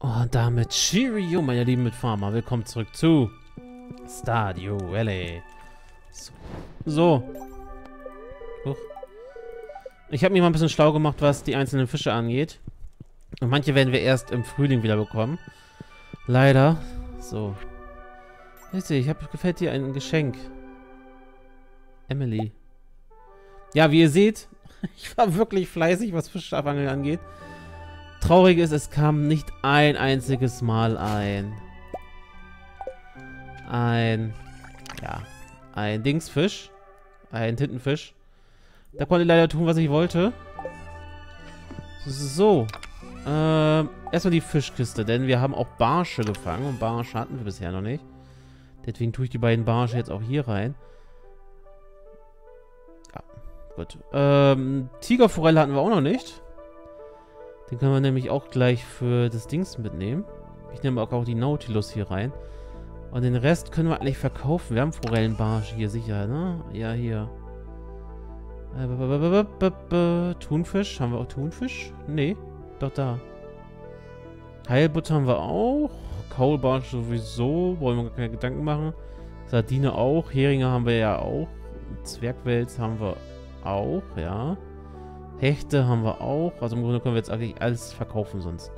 Und damit Cheerio, meine lieben Mitfarmer. Willkommen zurück zu Stadio Valley. So. so. Huch. Ich habe mich mal ein bisschen schlau gemacht, was die einzelnen Fische angeht. Und manche werden wir erst im Frühling wieder bekommen. Leider. So. Ihr, ich habe gefällt dir ein Geschenk. Emily. Ja, wie ihr seht, ich war wirklich fleißig, was Fischangeln angeht. Traurig ist, es kam nicht ein einziges Mal ein... Ein... Ja. Ein Dingsfisch. Ein Tintenfisch. Da konnte ich leider tun, was ich wollte. So. Ähm, erstmal die Fischkiste, denn wir haben auch Barsche gefangen und Barsche hatten wir bisher noch nicht. Deswegen tue ich die beiden Barsche jetzt auch hier rein. Ja, gut. Ähm, Tigerforelle hatten wir auch noch nicht. Den können wir nämlich auch gleich für das Dings mitnehmen. Ich nehme auch die Nautilus hier rein. Und den Rest können wir eigentlich verkaufen. Wir haben Forellenbarsch hier sicher, ne? Ja, hier. Äh, Thunfisch. Haben wir auch Thunfisch? Nee, doch da. Heilbutter haben wir auch. Kaulbarsch sowieso. Wollen wir gar keine Gedanken machen. Sardine auch. Heringe haben wir ja auch. Zwergwels haben wir auch, ja. Hechte haben wir auch. Also im Grunde können wir jetzt eigentlich alles verkaufen sonst.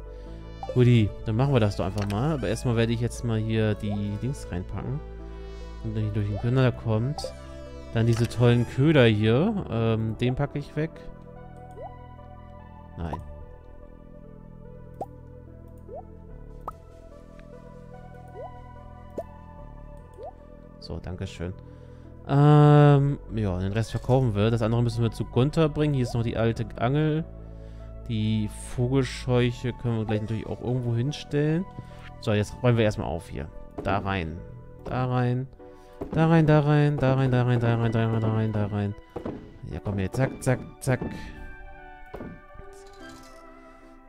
Guti, dann machen wir das doch einfach mal. Aber erstmal werde ich jetzt mal hier die Dings reinpacken. Und dann durch den Köder kommt. Dann diese tollen Köder hier. Ähm, den packe ich weg. Nein. So, Dankeschön. schön. Ähm, ja, den Rest verkaufen wir. Das andere müssen wir zu Gunther bringen. Hier ist noch die alte Angel. Die Vogelscheuche können wir gleich natürlich auch irgendwo hinstellen. So, jetzt räumen wir erstmal auf hier. Da rein. Da rein. Da rein, da rein, da rein, da rein, da rein, da rein, da rein, da rein. Ja, komm hier. Zack, zack, zack.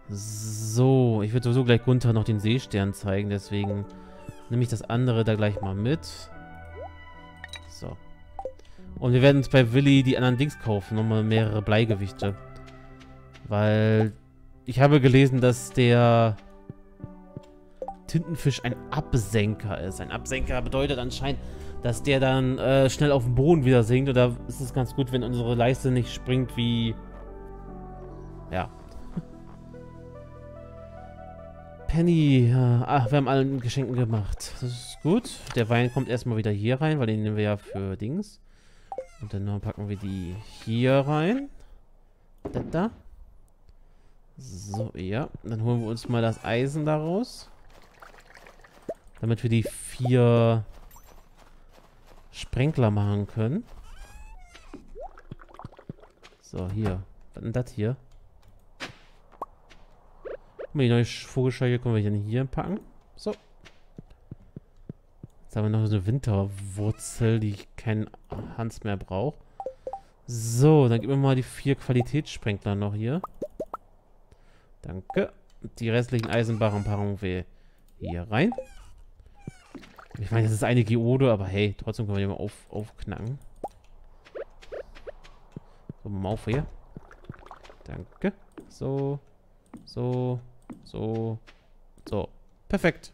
So, ich würde sowieso gleich Gunther noch den Seestern zeigen, deswegen nehme ich das andere da gleich mal mit. Und wir werden uns bei Willi die anderen Dings kaufen. Nochmal mehrere Bleigewichte. Weil ich habe gelesen, dass der Tintenfisch ein Absenker ist. Ein Absenker bedeutet anscheinend, dass der dann äh, schnell auf dem Boden wieder sinkt. Und da ist es ganz gut, wenn unsere Leiste nicht springt wie... Ja. Penny. Äh, ach, wir haben allen Geschenken gemacht. Das ist gut. Der Wein kommt erstmal wieder hier rein, weil den nehmen wir ja für Dings. Und dann packen wir die hier rein. Da, da. So, ja. Dann holen wir uns mal das Eisen daraus. Damit wir die vier Sprenkler machen können. So, hier. Was denn das hier? Guck mal, die neue Vogelscheuche können wir hier packen. So. Jetzt haben wir noch so eine Winterwurzel, die ich keinen Hans mehr brauche. So, dann gib mir mal die vier Qualitätssprenkler noch hier. Danke. Die restlichen wir hier rein. Ich meine, das ist eine Geode, aber hey, trotzdem können wir die mal auf, aufknacken. So, mal auf hier. Danke. So. So. So. So. Perfekt.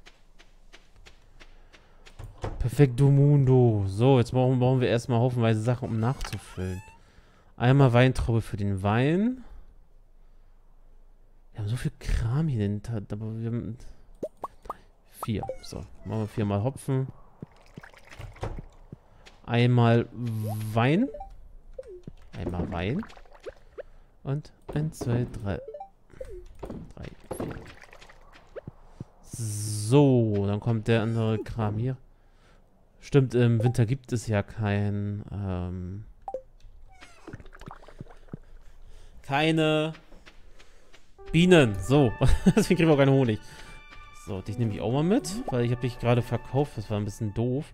Perfekto Mundo. So, jetzt brauchen, brauchen wir erstmal haufenweise Sachen, um nachzufüllen. Einmal Weintraube für den Wein. Wir haben so viel Kram hier. Den, aber wir haben vier. So, machen wir viermal Hopfen. Einmal Wein. Einmal Wein. Und eins, zwei, drei. Drei, vier. So, dann kommt der andere Kram hier. Stimmt, im Winter gibt es ja kein, ähm, keine Bienen. So, deswegen kriegen wir auch keinen Honig. So, dich nehme ich auch mal mit, weil ich habe dich gerade verkauft. Das war ein bisschen doof.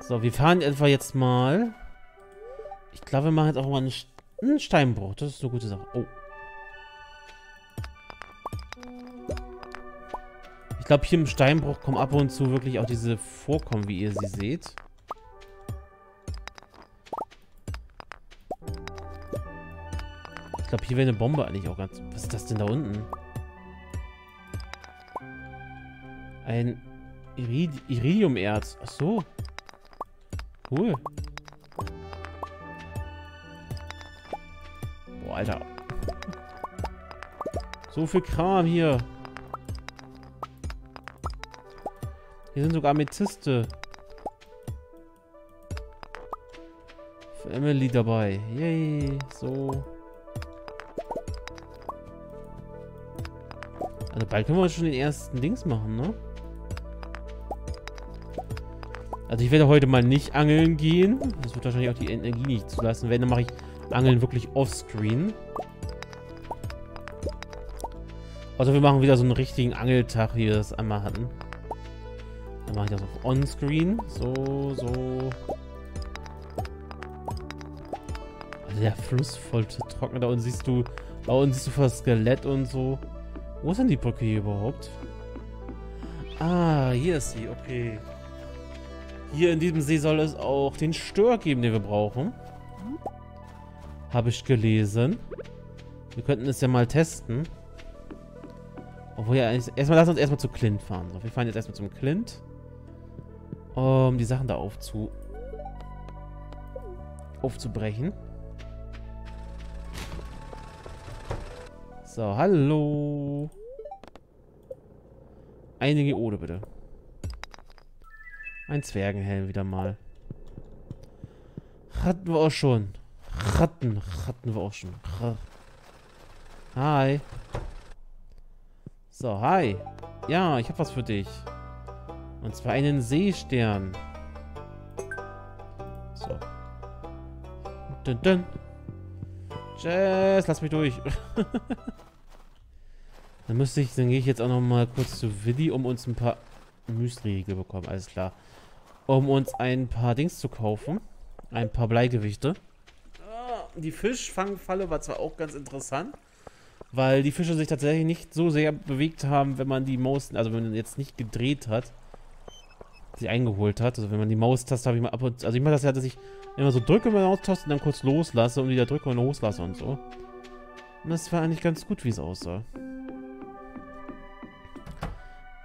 So, wir fahren etwa jetzt mal. Ich glaube, wir machen jetzt auch mal einen Steinbruch. Das ist eine gute Sache. Oh. Ich glaube, hier im Steinbruch kommen ab und zu wirklich auch diese Vorkommen, wie ihr sie seht. Ich glaube, hier wäre eine Bombe eigentlich auch ganz... Was ist das denn da unten? Ein Irid Iridiumerz. Ach so. Cool. Boah, Alter. So viel Kram hier. Hier sind sogar Amethyste. Für Emily dabei. Yay. So. Also bald können wir schon den ersten Dings machen, ne? Also ich werde heute mal nicht angeln gehen. Das wird wahrscheinlich auch die Energie nicht zulassen. Wenn, dann mache ich Angeln wirklich offscreen. Also wir machen wieder so einen richtigen Angeltag, wie wir das einmal hatten. Dann mache ich das auf Onscreen. So, so. Der Fluss voll trocken. Da unten siehst du, da unten siehst du fast Skelett und so. Wo ist denn die Brücke hier überhaupt? Ah, hier ist sie, okay. Hier in diesem See soll es auch den Stör geben, den wir brauchen. Habe ich gelesen. Wir könnten es ja mal testen. Obwohl ja, erstmal lass uns erstmal zu Clint fahren. So, wir fahren jetzt erstmal zum Clint. Um die Sachen da aufzu aufzubrechen. So, hallo. Eine Geode, bitte. Ein Zwergenhelm wieder mal. Hatten wir auch schon. Ratten, hatten wir auch schon. Hi. So, hi. Ja, ich habe was für dich. Und zwar einen Seestern. So. Dun, dun. Jess, lass mich durch. dann müsste ich, dann gehe ich jetzt auch noch mal kurz zu Willi, um uns ein paar Müsli-Riegel bekommen, alles klar. Um uns ein paar Dings zu kaufen. Ein paar Bleigewichte. Ah, die Fischfangfalle war zwar auch ganz interessant, weil die Fische sich tatsächlich nicht so sehr bewegt haben, wenn man die Maus, also wenn man jetzt nicht gedreht hat, sie eingeholt hat. Also wenn man die Maustaste habe ich mal ab und also ich mache das ja, dass ich immer so drücke mit der Maustaste und dann kurz loslasse und wieder drücke und loslasse und so. Und das war eigentlich ganz gut, wie es aussah.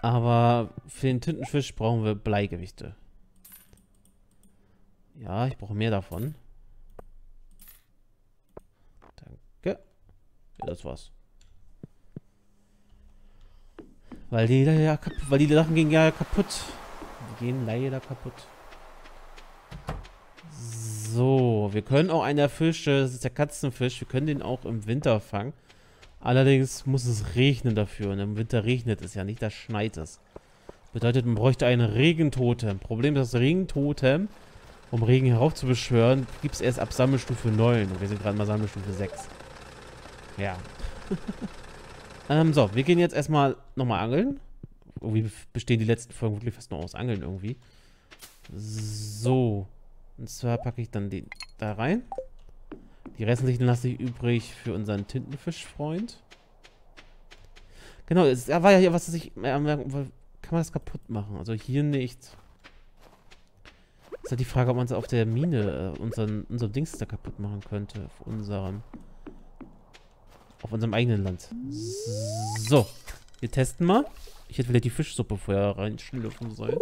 Aber für den Tintenfisch brauchen wir Bleigewichte. Ja, ich brauche mehr davon. Danke. Ja, das war's. Weil die, ja, weil die Sachen gingen ja kaputt. Gehen leider kaputt. So, wir können auch einer Fische, das ist der Katzenfisch, wir können den auch im Winter fangen. Allerdings muss es regnen dafür. Und im Winter regnet es ja nicht, da schneit es. Bedeutet, man bräuchte ein Regentotem. Problem ist, das Regentotem, um Regen heraufzubeschwören, gibt es erst ab Sammelstufe 9. Und wir sind gerade mal Sammelstufe 6. Ja. ähm, so, wir gehen jetzt erstmal nochmal angeln. Irgendwie bestehen die letzten Folgen wirklich fast nur aus Angeln irgendwie. So. Und zwar packe ich dann den da rein. Die restlichen lasse ich übrig für unseren Tintenfischfreund. Genau, es war ja hier was, das ich... Äh, kann man das kaputt machen? Also hier nicht. Ist halt die Frage, ob man es auf der Mine, äh, unseren, unser Dings da kaputt machen könnte. Auf unserem... Auf unserem eigenen Land. So. Wir testen mal. Ich hätte vielleicht die Fischsuppe vorher reinschlürfen sollen.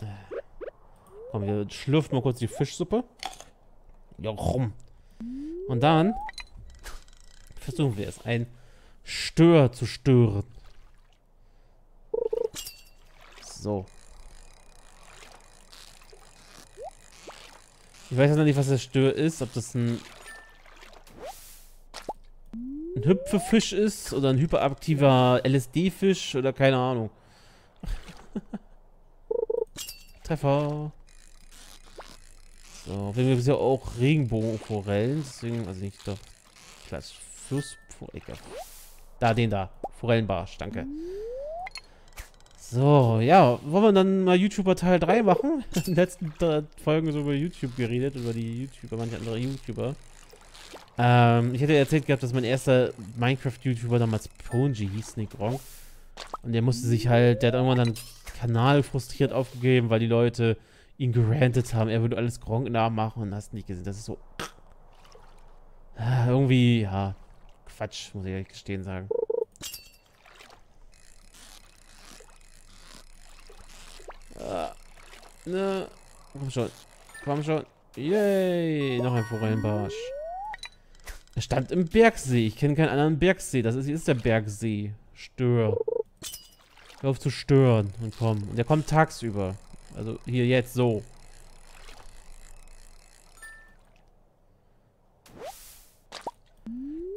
Äh. Komm, wir schlürfen mal kurz die Fischsuppe. Ja, rum. Und dann versuchen wir es, ein Stör zu stören. So. Ich weiß noch nicht, was der Stör ist. Ob das ein, ein Hüpfefisch ist oder ein hyperaktiver LSD-Fisch oder keine Ahnung. Treffer. So, wir haben ja auch Regenbogenforellen, deswegen, also nicht doch. Klasse, Flussforelle. Da, den da. Forellenbarsch, danke. So, ja, wollen wir dann mal YouTuber Teil 3 machen? In den letzten Folgen so über YouTube geredet, über die YouTuber, manche andere YouTuber. Ähm, ich hätte erzählt gehabt, dass mein erster Minecraft-YouTuber damals Ponji hieß, Nick Gronk. Und der musste sich halt, der hat irgendwann dann Kanal frustriert aufgegeben, weil die Leute ihn gerantet haben, er würde alles Gronk nachmachen und hast nicht gesehen. Das ist so. Ah, irgendwie, ja. Quatsch, muss ich ehrlich gestehen sagen. Äh, ne. Komm schon. Komm schon. Yay. Noch ein Forellenbarsch. Er stand im Bergsee. Ich kenne keinen anderen Bergsee. Das ist, hier ist der Bergsee. Stör. Hör auf zu stören. Und komm. Und der kommt tagsüber. Also hier jetzt so.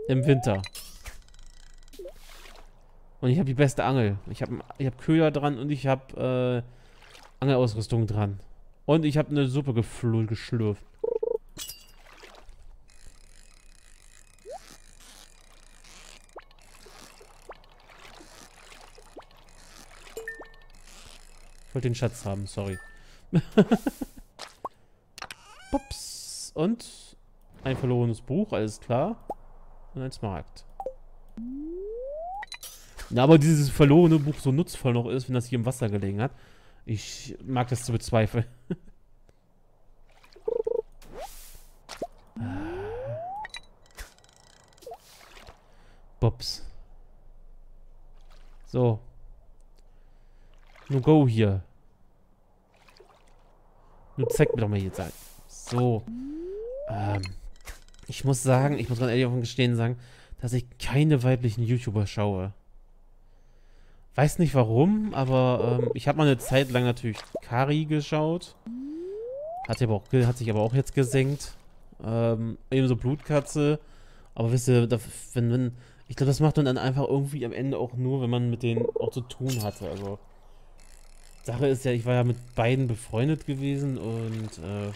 Im Winter. Und ich habe die beste Angel. Ich habe ich hab Köder dran und ich habe äh, Angelausrüstung dran. Und ich habe eine Suppe geschlürft. Ich wollte den Schatz haben, sorry. Pups. Und ein verlorenes Buch, alles klar. Und ein Smaragd. Na, aber dieses verlorene Buch so nutzvoll noch ist, wenn das hier im Wasser gelegen hat. Ich mag das zu bezweifeln. Bobs. So. Nun go hier. Nun zeig mir doch mal jetzt. So. Ähm. Ich muss sagen, ich muss ganz ehrlich auf gestehen sagen, dass ich keine weiblichen YouTuber schaue. Weiß nicht warum, aber ähm, ich habe mal eine Zeit lang natürlich Kari geschaut. Hat, aber auch, hat sich aber auch jetzt gesenkt. Ähm, ebenso Blutkatze. Aber wisst ihr, da, wenn, wenn, ich glaube, das macht man dann einfach irgendwie am Ende auch nur, wenn man mit denen auch zu tun hatte. Also, Sache ist ja, ich war ja mit beiden befreundet gewesen und äh,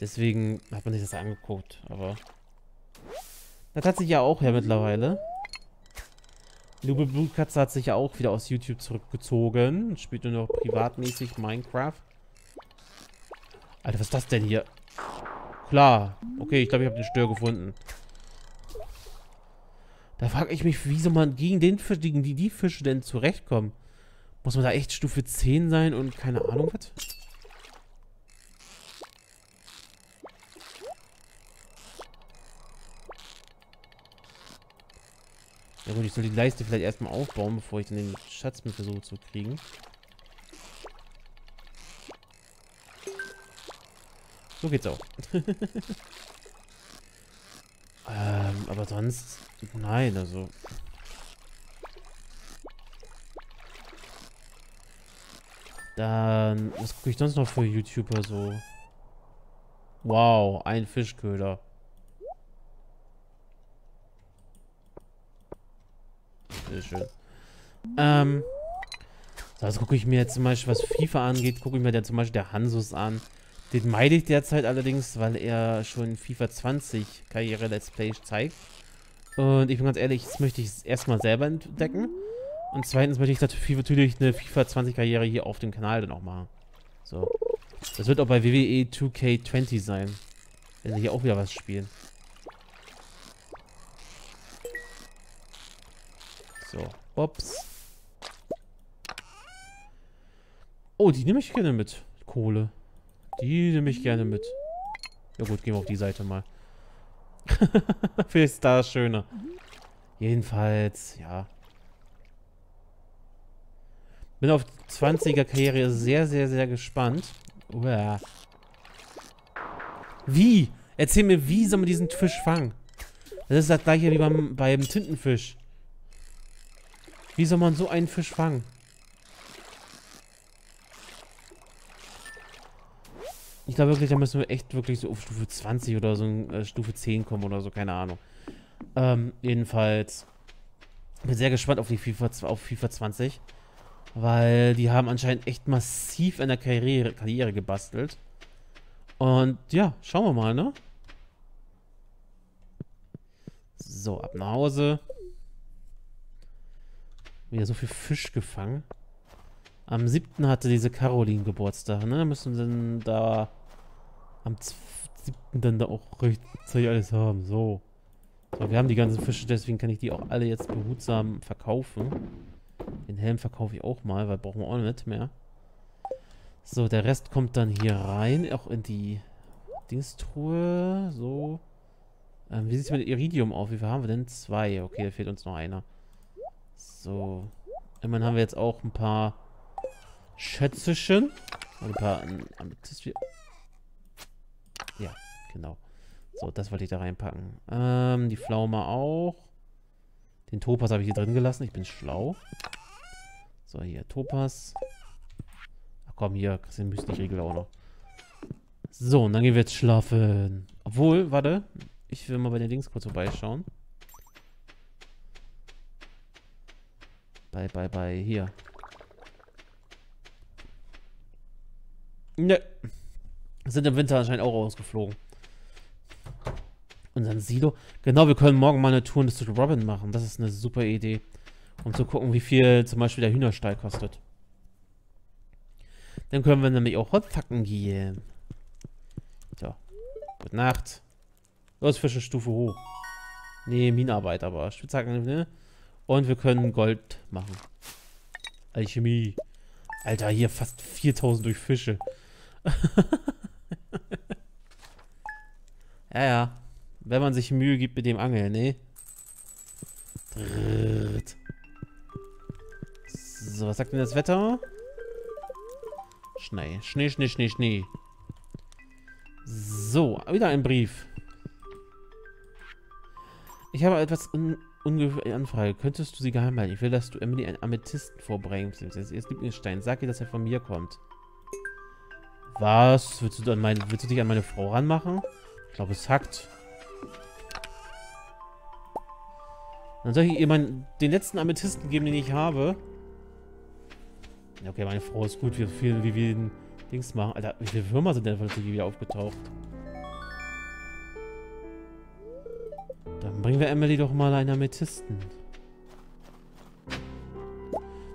deswegen hat man sich das angeguckt. Aber das hat sich ja auch ja mittlerweile. Lube Blutkatze hat sich ja auch wieder aus YouTube zurückgezogen. Spielt nur noch privatmäßig Minecraft. Alter, was ist das denn hier? Klar. Okay, ich glaube, ich habe den Stör gefunden. Da frage ich mich, wie soll man gegen den Fisch, gegen die, die Fische denn zurechtkommen? Muss man da echt Stufe 10 sein und keine Ahnung was? Ja gut, ich soll die Leiste vielleicht erstmal aufbauen, bevor ich dann den Schatz mit versuche zu kriegen. So geht's auch. ähm, aber sonst... Nein, also... Dann... Was gucke ich sonst noch für YouTuber so? Wow, ein Fischköder. Sehr schön. Ähm. So, das gucke ich mir jetzt zum Beispiel, was FIFA angeht, gucke ich mir dann zum Beispiel der Hansus an. Den meide ich derzeit allerdings, weil er schon FIFA 20 Karriere Let's Play zeigt. Und ich bin ganz ehrlich, das möchte ich erstmal selber entdecken. Und zweitens möchte ich natürlich eine FIFA 20 Karriere hier auf dem Kanal dann auch machen. So. Das wird auch bei WWE 2K20 sein. Wenn sie hier auch wieder was spielen. So, ups. Oh, die nehme ich gerne mit. Kohle. Die nehme ich gerne mit. Ja gut, gehen wir auf die Seite mal. Vielleicht ist da schöner. Jedenfalls, ja. Bin auf 20er Karriere sehr, sehr, sehr gespannt. Uah. Wie? Erzähl mir, wie soll man diesen Fisch fangen? Das ist das gleiche wie beim, beim Tintenfisch. Wie soll man so einen Fisch fangen? Ich glaube wirklich, da müssen wir echt wirklich so auf Stufe 20 oder so äh, Stufe 10 kommen oder so, keine Ahnung. Ähm, jedenfalls bin sehr gespannt auf die FIFA, auf FIFA 20. Weil die haben anscheinend echt massiv in der Karriere, Karriere gebastelt. Und ja, schauen wir mal, ne? So, ab nach Hause. Wieder so viel Fisch gefangen. Am 7. hatte diese Caroline Geburtstag, ne? Müssen wir dann da am 7. dann da auch rechtzeitig alles haben. So. So, wir haben die ganzen Fische, deswegen kann ich die auch alle jetzt behutsam verkaufen. Den Helm verkaufe ich auch mal, weil brauchen wir auch nicht mehr. So, der Rest kommt dann hier rein, auch in die Dingstruhe. So. Ähm, wie sieht es mit Iridium auf? Wie viel haben wir denn? Zwei. Okay, da fehlt uns noch einer. So. Immerhin haben wir jetzt auch ein paar Schätzechen. Und ein paar Amethyst. Ja, genau. So, das wollte ich da reinpacken. Ähm, die Pflaume auch. Den Topas habe ich hier drin gelassen. Ich bin schlau. So, hier, Topas. Ach komm, hier, kriegst du den Müsli-Riegel auch noch. So, und dann gehen wir jetzt schlafen. Obwohl, warte. Ich will mal bei den Dings kurz vorbeischauen. Bei, bei, bei, hier. Ne. Sind im Winter anscheinend auch rausgeflogen. Unseren Silo. Genau, wir können morgen mal eine Tour in Robin machen. Das ist eine super Idee. Um zu gucken, wie viel zum Beispiel der Hühnerstall kostet. Dann können wir nämlich auch Holzhacken gehen. So. Gute Nacht. Los, Fischenstufe hoch. Nee, Minenarbeit, aber Spitzhacken, ne? Und wir können Gold machen. Alchemie. Alter, hier fast 4000 durch Fische. ja, ja. Wenn man sich Mühe gibt mit dem Angeln, ne? So, was sagt denn das Wetter? Schnee, Schnee, Schnee, Schnee, Schnee. So, wieder ein Brief. Ich habe etwas un ungefähr Anfrage. Könntest du sie geheim halten? Ich will, dass du Emily einen Amethysten vorbringst. Das ist ihr Lieblingsstein. Sag ihr, dass er von mir kommt. Was? Willst du, an meine, willst du dich an meine Frau ranmachen? Ich glaube, es hackt. Dann soll ich ihr meinen, den letzten Amethysten geben, den ich habe. Okay, meine Frau ist gut, wie viel, wie wir den Dings machen. Alter, wie viele Würmer sind denn plötzlich wieder aufgetaucht? Dann bringen wir Emily doch mal einen Amethysten.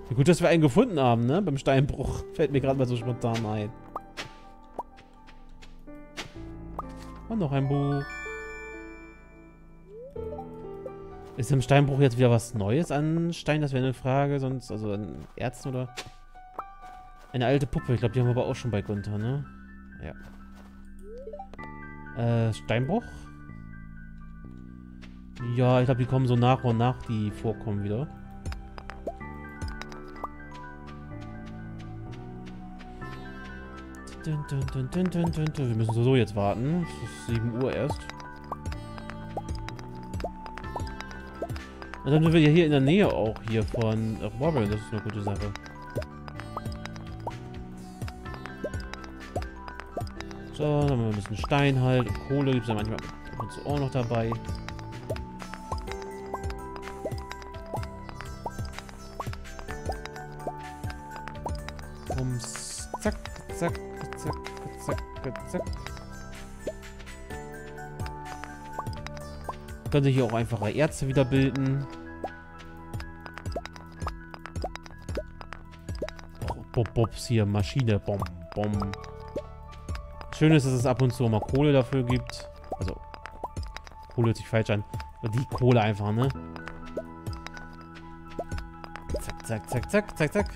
Wie gut, dass wir einen gefunden haben, ne? Beim Steinbruch. Fällt mir gerade mal so spontan ein. Und noch ein Buch. Ist im Steinbruch jetzt wieder was Neues an Stein? Das wäre eine Frage, sonst, also an Ärzten oder... Eine alte Puppe, ich glaube, die haben wir aber auch schon bei Gunther, ne? Ja. Äh, Steinbruch? Ja, ich glaube, die kommen so nach und nach, die vorkommen wieder. Wir müssen so jetzt warten. Es ist 7 Uhr erst. Und dann sind wir ja hier in der Nähe auch hier von Robin. Das ist eine gute Sache. So, dann haben wir ein bisschen Stein halt. Kohle gibt es ja manchmal auch noch dabei. Ums. Zack, zack, zack, zack, zack. Könnte hier auch einfache Ärzte wieder bilden. Bob, Bobs hier, Maschine, Bom, Bom. Schön ist, dass es ab und zu mal Kohle dafür gibt. Also, Kohle hört sich falsch an. Die Kohle einfach, ne? Zack, zack, zack, zack, zack, zack.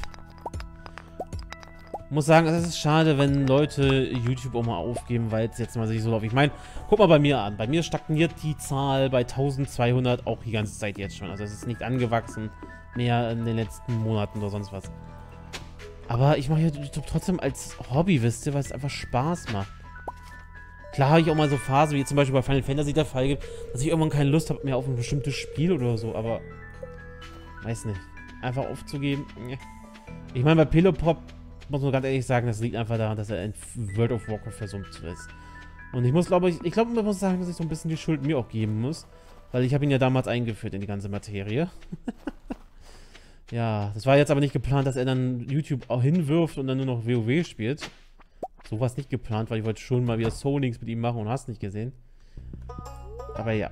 Muss sagen, es ist schade, wenn Leute YouTube auch mal aufgeben, weil es jetzt mal sich so läuft. Ich meine, guck mal bei mir an. Bei mir stagniert die Zahl bei 1200 auch die ganze Zeit jetzt schon. Also es ist nicht angewachsen mehr in den letzten Monaten oder sonst was. Aber ich mache YouTube trotzdem als Hobby, wisst ihr, weil es einfach Spaß macht. Klar habe ich auch mal so Phasen, wie zum Beispiel bei Final Fantasy der Fall gibt, dass ich irgendwann keine Lust habe mehr auf ein bestimmtes Spiel oder so, aber weiß nicht. Einfach aufzugeben. Ich meine, bei Pillopop muss man ganz ehrlich sagen, das liegt einfach daran, dass er in World of Warcraft versumpft ist. Und ich muss, glaube ich, ich glaube, man muss sagen, dass ich so ein bisschen die Schuld mir auch geben muss. Weil ich habe ihn ja damals eingeführt in die ganze Materie. Ja, das war jetzt aber nicht geplant, dass er dann YouTube auch hinwirft und dann nur noch WoW spielt. So war es nicht geplant, weil ich wollte schon mal wieder Soulings mit ihm machen und hast nicht gesehen. Aber ja.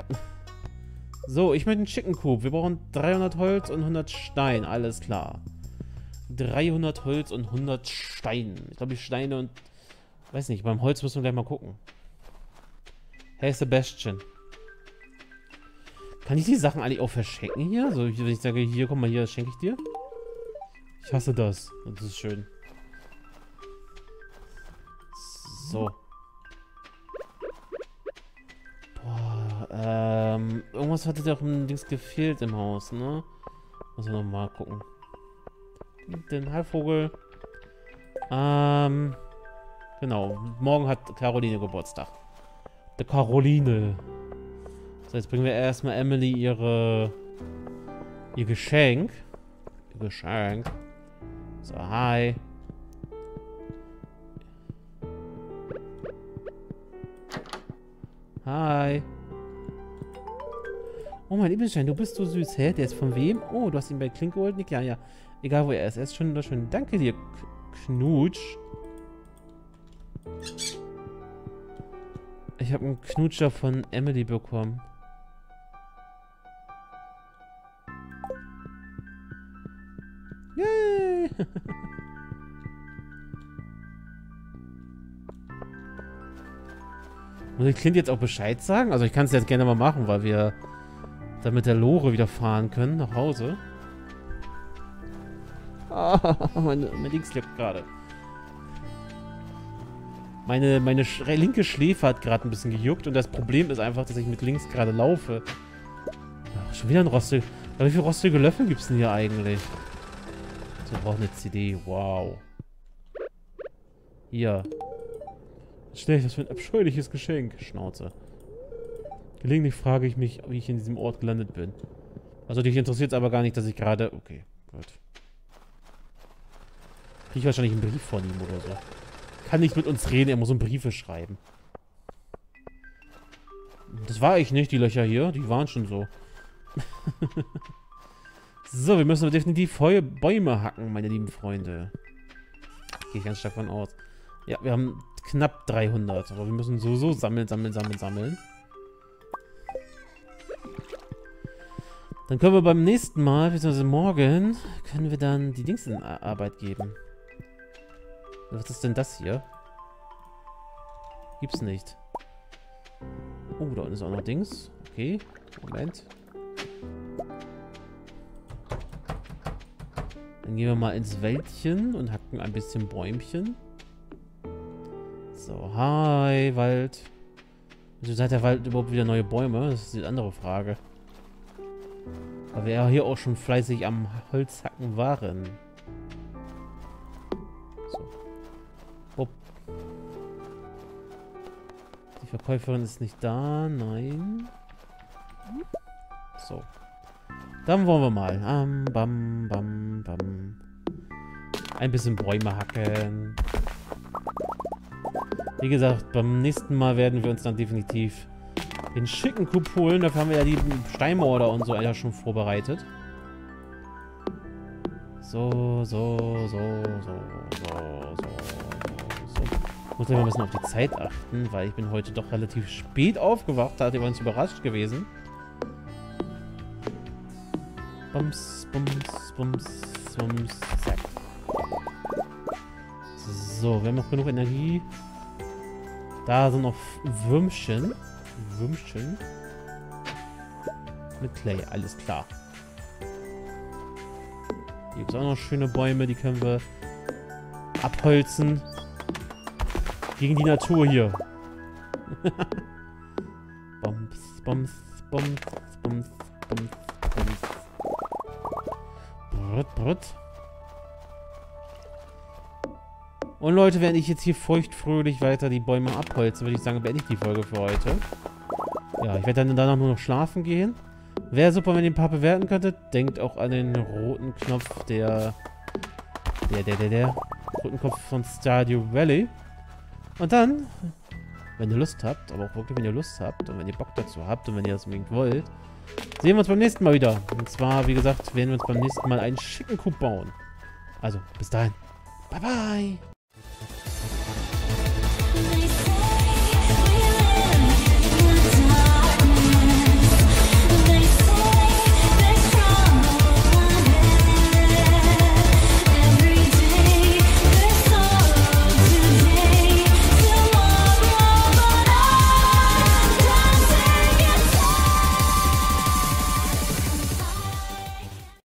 So, ich möchte einen Chicken Coop. Wir brauchen 300 Holz und 100 Stein. Alles klar. 300 Holz und 100 Stein. Ich glaube, die Steine und... Weiß nicht, beim Holz müssen wir gleich mal gucken. Hey, Sebastian. Kann ich die Sachen eigentlich auch verschenken hier? So, wenn ich sage, hier, komm mal hier, schenke ich dir. Ich hasse das. Das ist schön. So. Boah, ähm, irgendwas hatte doch im Dings gefehlt im Haus, ne? Muss man nochmal gucken. Den Halbvogel. Ähm, Genau. Morgen hat Caroline Geburtstag. Der Caroline. So, jetzt bringen wir erstmal Emily ihre... ihr Geschenk. Ihr Geschenk. So, hi. Hi. Oh, mein Lieblingsschein, du bist so süß. Hä? Der ist von wem? Oh, du hast ihn bei Klink geholt, Nick? Ja, ja. Egal, wo er ist. Er ist schon wunderschön. Danke dir, Knutsch. Ich habe einen Knutscher von Emily bekommen. Muss ich Clint jetzt auch Bescheid sagen? Also ich kann es jetzt gerne mal machen, weil wir dann mit der Lore wieder fahren können nach Hause. Ah, mein, mein Dings lebt gerade. Meine, meine Sch linke Schläfe hat gerade ein bisschen gejuckt und das Problem ist einfach, dass ich mit links gerade laufe. Ach, schon wieder ein rostig. Ja, wie viele rostige Löffel gibt es denn hier eigentlich? Wir brauchen eine CD. Wow. Hier. Schnell, was für ein abscheuliches Geschenk. Schnauze. Gelegentlich frage ich mich, wie ich in diesem Ort gelandet bin. Also dich interessiert es aber gar nicht, dass ich gerade... Okay, gut. Kriege ich wahrscheinlich einen Brief von ihm oder so. Kann nicht mit uns reden, er muss Briefe schreiben. Das war ich nicht, die Löcher hier. Die waren schon so. so, wir müssen definitiv Bäume hacken, meine lieben Freunde. Gehe ich ganz stark von aus. Ja, wir haben knapp 300. Aber wir müssen sowieso sammeln, sammeln, sammeln, sammeln. Dann können wir beim nächsten Mal, beziehungsweise morgen, können wir dann die Dings in Arbeit geben. Was ist denn das hier? Gibt's nicht. Oh, da unten ist auch noch Dings. Okay, Moment. Dann gehen wir mal ins Wäldchen und hacken ein bisschen Bäumchen. So, hi, Wald. Wieso hat der Wald überhaupt wieder neue Bäume? Das ist die andere Frage. Weil wir ja hier auch schon fleißig am Holzhacken waren. So. Upp. Die Verkäuferin ist nicht da. Nein. So. Dann wollen wir mal. Um, bam, bam, bam. Ein bisschen Bäume hacken. Wie gesagt, beim nächsten Mal werden wir uns dann definitiv den schicken Coup holen. Dafür haben wir ja die Steinmauer und so ja schon vorbereitet. So, so, so, so, so, so, so. Muss immer ein bisschen auf die Zeit achten, weil ich bin heute doch relativ spät aufgewacht. Da hat ihr uns überrascht gewesen. Bums, bums, bums, bums, zack. So, wir haben noch genug Energie. Da sind noch Würmchen. Würmchen. Mit Clay, alles klar. Hier gibt es auch noch schöne Bäume, die können wir abholzen. Gegen die Natur hier. bums, bums, bums, Brut. Und Leute, während ich jetzt hier feuchtfröhlich weiter die Bäume abholze, würde ich sagen, beende ich die Folge für heute. Ja, ich werde dann danach nur noch schlafen gehen. Wäre super, wenn ihr ein paar bewerten könntet. Denkt auch an den roten Knopf der... Der, der, der, der... Roten Knopf von Stadio Valley. Und dann, wenn ihr Lust habt, aber auch wirklich, wenn ihr Lust habt und wenn ihr Bock dazu habt und wenn ihr das unbedingt wollt, sehen wir uns beim nächsten Mal wieder. Und zwar, wie gesagt, werden wir uns beim nächsten Mal einen schicken Coup bauen. Also, bis dahin. Bye, bye.